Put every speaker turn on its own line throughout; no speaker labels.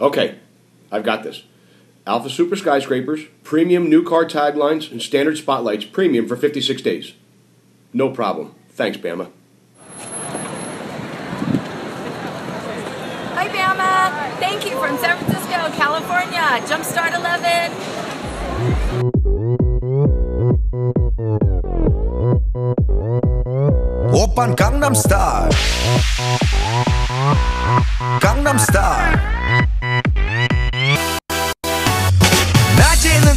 Okay, I've got this. Alpha Super Skyscrapers, premium new car taglines, and standard spotlights, premium for 56 days. No problem. Thanks, Bama.
Hi, Bama. Thank you from San Francisco, California. Jumpstart 11.
Open Gangnam Style. Gangnam Style.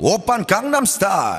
오빤 강남스타일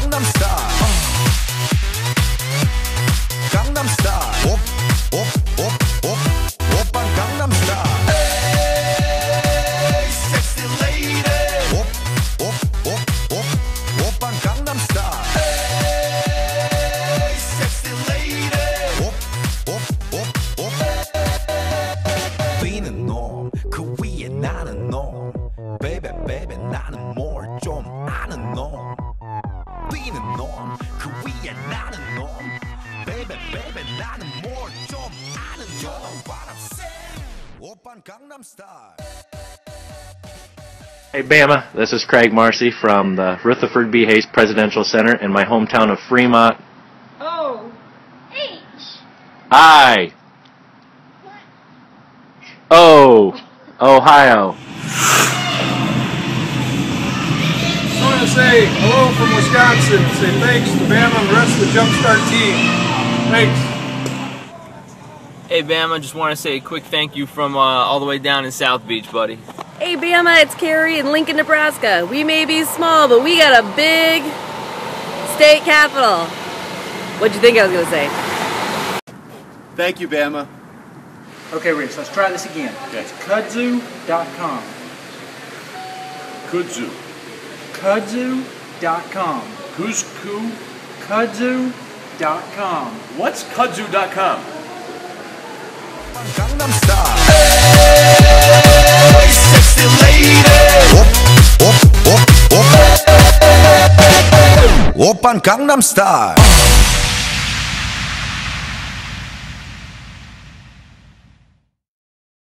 좀 아는 놈 뛰는 놈그 위에 나는 놈 베베 베베 나는 뭘 좀 아는 놈 You know what I'm saying 오빤 강남스타일
Hey Bama, this is Craig Marcy from the Rutherford B. Hayes Presidential Center in my hometown of Fremont.
O H.
I. Oh, Ohio.
I want to say hello from Wisconsin. Say thanks to Bama and the rest of the Jumpstart team. Thanks.
Hey Bama, just want to say a quick thank you from uh, all the way down in South Beach, buddy.
Hey Bama, it's Carrie in Lincoln, Nebraska. We may be small, but we got a big state capital. What'd you think I was gonna say?
Thank you, Bama.
Okay, Rich, let's try this again.
Okay.
It's kudzu.com.
Kudzu.
Kudzu.com.
Who's who?
Kudzu.com.
What's Kudzu.com?
Gangnam Style. Hey, sexy lady. Open Gangnam Style.